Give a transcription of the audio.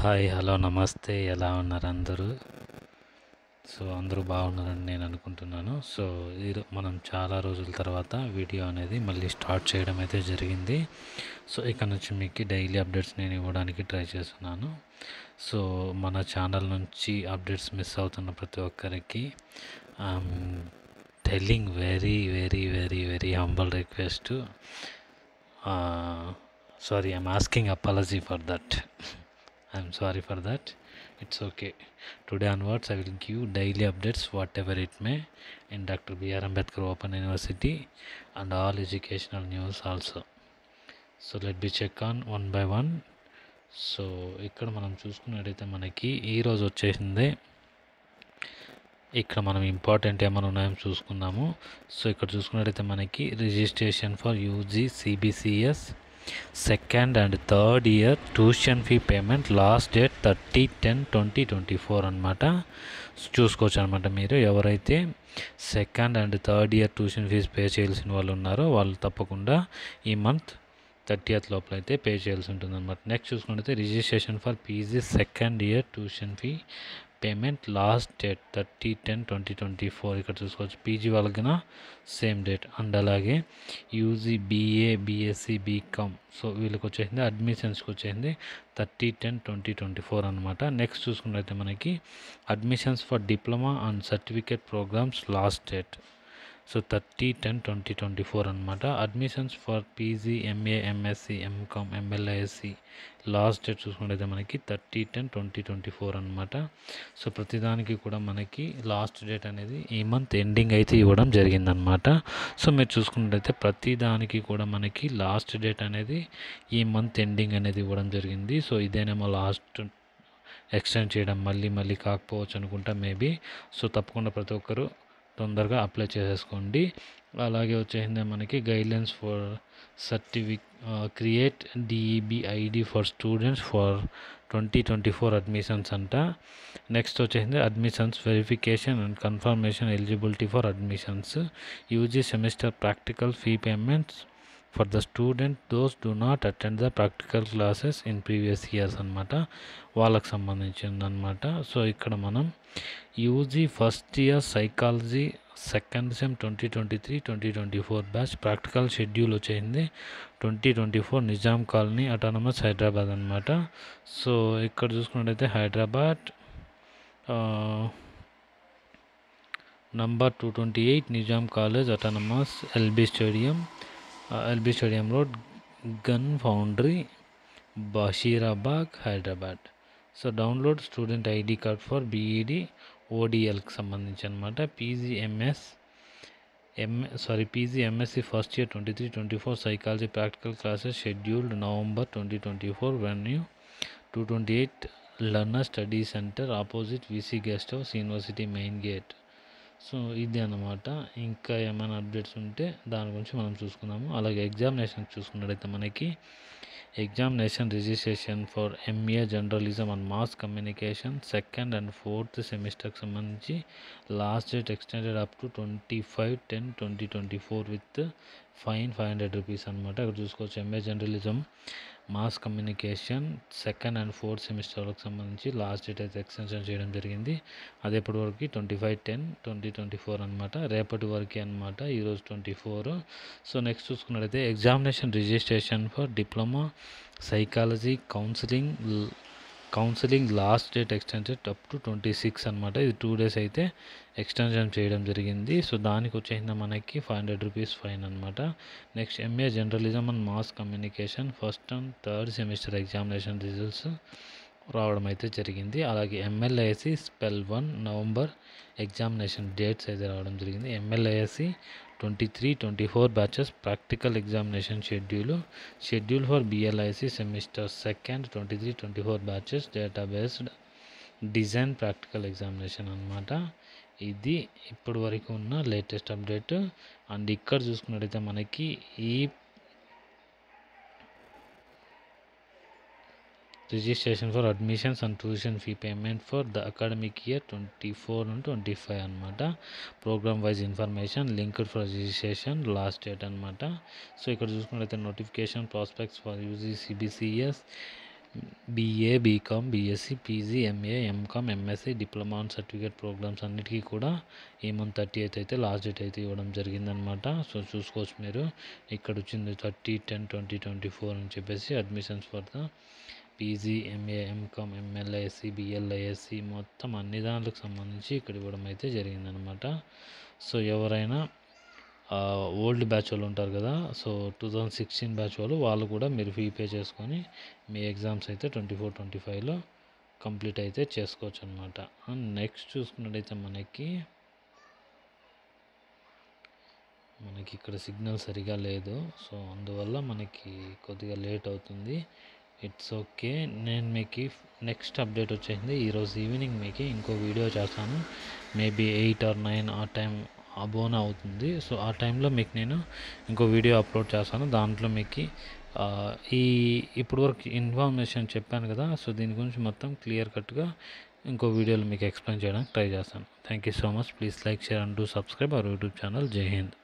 Hi hello నమస్తే. ఎలా ఉన్నారు అందరూ? సో అందరూ బాగున్నారని నేను అనుకుంటున్నాను. సో ఈరో మనం చాలా రోజుల తర్వాత వీడియో అనేది మళ్ళీ స్టార్ట్ చేయడం అయితే జరిగింది. సో ఇక్కడ నుంచి మీకు డైలీ అప్డేట్స్ నేను ఇవ్వడానికి ట్రై చేస్తున్నాను. సో మన ఛానల్ నుంచి అప్డేట్స్ మిస్ అవుతున్న ప్రతి ఒక్కరికి telling very very very very humble request. Sorry I'm asking apology for that. I'm sorry for that it's okay today onwards I will give daily updates whatever it may in doctor BR Ambedkar open university and all educational news also so let be check on one by one so ఇక్కడ మనం చూసుకున్నట్టయితే మనకి ఈరోజు వచ్చేసిందే. ఇక్కడ మనం important ఏమైనా ఉన్నాయో చూసుకున్నాము సో ఇక్కడ చూసుకున్నట్టయితే మనకి registration for UG CBCS second and third year tuition fee payment last date thirty ten twenty twenty four అనమాట చూసుకోవచ్చు అనమాట మీరు ఎవరైతే second and third year tuition fees pay చేయాల్సిన వాళ్ళు ఉన్నారో వాళ్ళు తప్పకుండా ఈ మంత్ థర్టీయత్ లోపల అయితే పే చేయాల్సి ఉంటుంది అనమాట నెక్స్ట్ చూసుకుంటే registration for PG second year tuition fee payment last date thirty ten twenty twenty four ఇక్కడ చూసుకోవచ్చు. పీజీ వాళ్ళకిన సేమ్ డేట్ అండ్ అలాగే UG BA BSc BCom so వీళ్ళకి వచ్చేసింది అడ్మిషన్స్కి వచ్చేసింది thirty ten twenty twenty four అనమాట నెక్స్ట్ చూసుకున్నట్లయితే మనకి admissions for diploma and certificate programmes last date so thirty ten twenty twenty four అనమాట admissions for PG MA MSc MCom MLISc last date చూసుకుంటే మనకి thirty ten twenty twenty four అనమాట so ప్రతిదానికి కూడా మనకి లాస్ట్ డేట్ అనేది ఈ month ending అయితే ఇవ్వడం జరిగిందనమాట సో మీరు చూసుకున్నట్లయితే ప్రతి దానికి కూడా మనకి లాస్ట్ డేట్ అనేది ఈ మంత్ ఎండింగ్ అనేది ఇవ్వడం జరిగింది. సో ఇదేనేమో లాస్ట్ ఎక్స్టెండ్ చేయడం. మళ్ళీ మళ్ళీ కాకపోవచ్చు అనుకుంటా మేబీ సో తప్పకుండా ప్రతి ఒక్కరు తొందరగా అప్లై చేసేసుకోండి. అలాగే వచ్చేసింది మనకి guidelines for సర్టిఫిక్ create DEB ID for students for twenty twenty four admissions అంట. నెక్స్ట్ వచ్చేసింది admissions verification and confirmation eligibility for admissions UG semester practical fee payments for the student those do not attend the practical classes in previous years అనమాట వాళ్ళకి సంబంధించింది అనమాట so ఇక్కడ మనం UG first year psychology second sem twenty twenty three twenty twenty four batch practical schedule వచ్చేసింది. Twenty twenty four Nizam colony autonomous Hyderabad అనమాట so ఇక్కడ చూసుకున్నట్టయితే Hyderabad number two twenty eight Nizam college autonomous LB stadium LB stadium road gun foundry Basheerbagh Hyderabad so download student ID card for BEd ఓడిఎల్కి సంబంధించి అనమాట PGMS M sorry PG MSc first year twenty three twenty four psychology practical classes scheduled November twenty twenty four venue two twenty eight learner study centre opposite VC guest house university main gate so ఇది అన్నమాట ఇంకా ఏమైనా updates ఉంటే దాని గురించి మనం చూసుకుందాము. అలాగే ఎగ్జామినేషన్ చూసుకున్నట్టయితే మనకి examination registration for MA journalism and mass communication second and fourth సెమిస్టర్కి సంబంధించి last date extended up to twenty five ten twenty twenty four with fine five hundred rupees అనమాట అక్కడ చూసుకోవచ్చు MA journalism. Mass communication second and fourth సెమిస్టర్లకు సంబంధించి last date అయితే extension చేయడం జరిగింది. అది ఎప్పటి వరకు? Twenty five ten twenty twenty four అనమాట రేపటి వరకు అనమాట ఈరోజు ట్వంటీ ఫోర్. సో నెక్స్ట్ చూసుకున్నట్లయితే examination registration for diploma psychology counselling counselling last date extension up to twenty six అనమాట ఇది టూ డేస్ అయితే ఎక్స్టెన్షన్ చేయడం జరిగింది. సో దానికి వచ్చేసింది మనకి ఫైవ్ హండ్రెడ్ రూపీస్ ఫైన్ అనమాట next MA journalism and mass communication first and third semester examination results రావడం అయితే జరిగింది. అలాగే MLIC spell one November examination dates అయితే రావడం జరిగింది. MLIC twenty three twenty four batches practical examination schedule schedule for BLIC semester second twenty three twenty four batches data based design practical examination అనమాట ఇది ఇప్పటి వరకు ఉన్న లేటెస్ట్ అప్డేట్ అండ్ ఇక్కడ చూసుకున్నట్టయితే మనకి ఈ registration for admissions and tuition fee payment for the academic year twenty four and twenty five అనమాట programme wise information linked for registration last date అనమాట సో ఇక్కడ చూసుకున్నట్లయితే notification prospectus for UG CBCS BA BCom BSc PG MA MCom MSc diploma and certificate programmes అన్నిటికీ కూడా ఈ month thirty eighth అయితే last date అయితే ఇవ్వడం జరిగిందనమాట సో చూసుకోవచ్చు మీరు. ఇక్కడ వచ్చింది thirty ten twenty twenty four అని చెప్పేసి admissions for the PG MA MCom MLIC BLISc మొత్తం అన్ని దాంట్లకు సంబంధించి ఇక్కడ ఇవ్వడం అయితే జరిగిందనమాట సో ఎవరైనా ఓల్డ్ బ్యాచ్ వాళ్ళు ఉంటారు కదా so two thousand sixteen batch వాళ్ళు వాళ్ళు కూడా మీరు ఫీ పే చేసుకొని మీ ఎగ్జామ్స్ అయితే ట్వంటీ ఫోర్ ట్వంటీ ఫైవ్లో కంప్లీట్ అయితే చేసుకోవచ్చు అనమాట అండ్ నెక్స్ట్ చూసుకున్నట్టయితే మనకి మనకి ఇక్కడ సిగ్నల్ సరిగా లేదు. సో అందువల్ల మనకి కొద్దిగా లేట్ అవుతుంది. It's okay. నేను మీకు నెక్స్ట్ అప్డేట్ వచ్చేసింది. ఈరోజు ఈవినింగ్ మీకు ఇంకో వీడియో చేస్తాను. మేబీ ఎయిట్ ఆర్ నైన్ ఆ టైం అబోన్ అవుతుంది. సో ఆ టైంలో మీకు నేను ఇంకో వీడియో అప్లోడ్ చేస్తాను. దాంట్లో మీకు ఈ ఇప్పుడు వరకు ఇన్ఫర్మేషన్ చెప్పాను కదా సో దీని గురించి మొత్తం క్లియర్ కట్గా ఇంకో వీడియోలో మీకు ఎక్స్ప్లెయిన్ చేయడానికి ట్రై చేస్తాను. Thank you so much. Please like share and do subscribe our YouTube channel. Jai Hind.